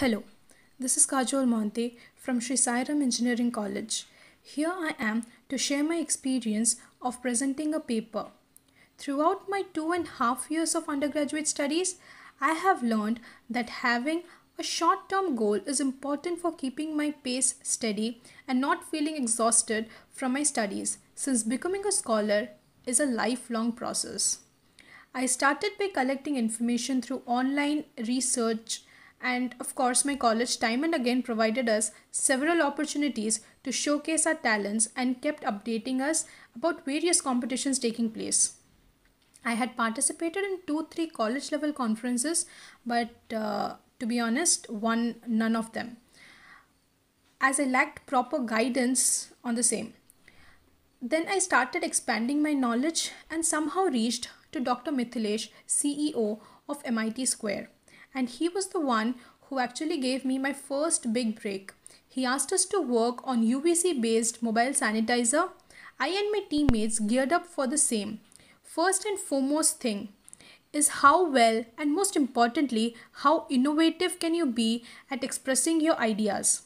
Hello, this is Kajol Mohanty from Sri Sairam Engineering College. Here I am to share my experience of presenting a paper. Throughout my two and a half years of undergraduate studies, I have learned that having a short term goal is important for keeping my pace steady and not feeling exhausted from my studies, since becoming a scholar is a lifelong process. I started by collecting information through online research and of course my college time and again provided us several opportunities to showcase our talents and kept updating us about various competitions taking place. I had participated in two three college level conferences but uh, to be honest won none of them. As i lacked proper guidance on the same. Then i started expanding my knowledge and somehow reached to dr mithilesh ceo of mit square and he was the one who actually gave me my first big break. He asked us to work on UVC based mobile sanitizer. I and my teammates geared up for the same. First and foremost thing is how well and most importantly how innovative can you be at expressing your ideas.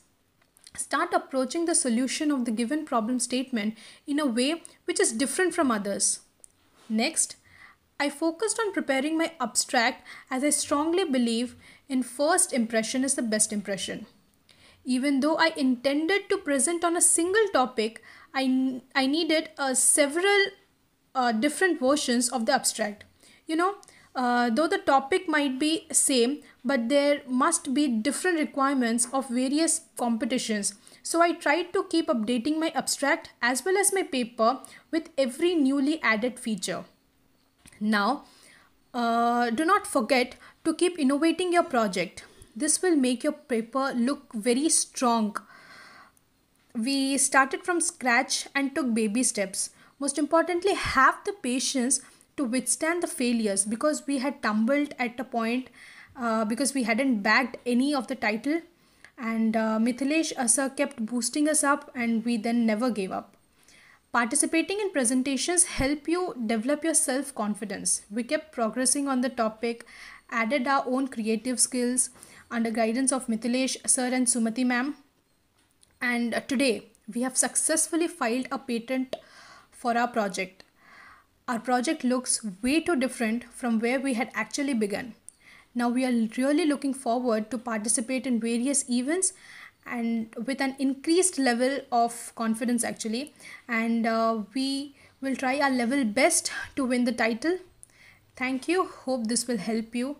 Start approaching the solution of the given problem statement in a way which is different from others. Next, I focused on preparing my abstract as I strongly believe in first impression is the best impression. Even though I intended to present on a single topic, I, I needed uh, several uh, different versions of the abstract. You know, uh, though the topic might be same, but there must be different requirements of various competitions. So I tried to keep updating my abstract as well as my paper with every newly added feature. Now, uh, do not forget to keep innovating your project. This will make your paper look very strong. We started from scratch and took baby steps. Most importantly, have the patience to withstand the failures because we had tumbled at a point uh, because we hadn't bagged any of the title and uh, Mithilesh Asar kept boosting us up and we then never gave up. Participating in presentations help you develop your self-confidence. We kept progressing on the topic, added our own creative skills under guidance of Mithilesh sir and Sumati ma'am. And today we have successfully filed a patent for our project. Our project looks way too different from where we had actually begun. Now we are really looking forward to participate in various events and with an increased level of confidence actually. And uh, we will try our level best to win the title. Thank you. Hope this will help you